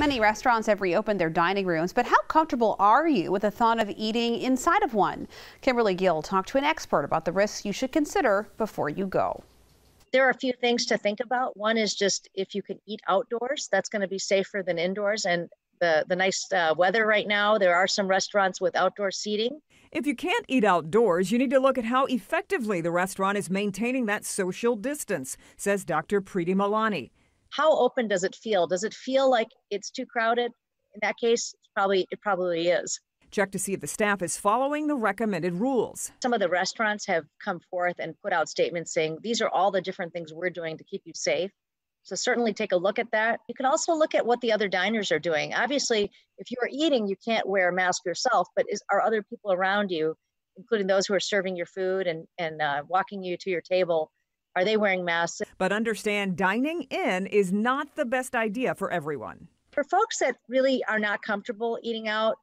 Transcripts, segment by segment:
Many restaurants have reopened their dining rooms, but how comfortable are you with the thought of eating inside of one? Kimberly Gill talked to an expert about the risks you should consider before you go. There are a few things to think about. One is just if you can eat outdoors, that's going to be safer than indoors. And the, the nice uh, weather right now, there are some restaurants with outdoor seating. If you can't eat outdoors, you need to look at how effectively the restaurant is maintaining that social distance, says Dr. Preeti Malani how open does it feel? Does it feel like it's too crowded? In that case, probably it probably is. Check to see if the staff is following the recommended rules. Some of the restaurants have come forth and put out statements saying these are all the different things we're doing to keep you safe. So certainly take a look at that. You can also look at what the other diners are doing. Obviously, if you are eating, you can't wear a mask yourself, but is, are other people around you, including those who are serving your food and, and uh, walking you to your table, are they wearing masks? But understand dining in is not the best idea for everyone. For folks that really are not comfortable eating out,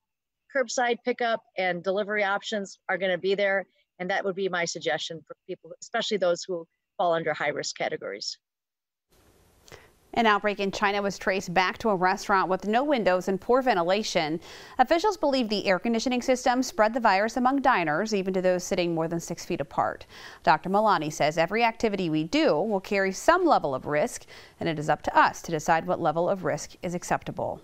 curbside pickup and delivery options are going to be there. And that would be my suggestion for people, especially those who fall under high risk categories. An outbreak in China was traced back to a restaurant with no windows and poor ventilation. Officials believe the air conditioning system spread the virus among diners, even to those sitting more than six feet apart. Dr. Malani says every activity we do will carry some level of risk, and it is up to us to decide what level of risk is acceptable.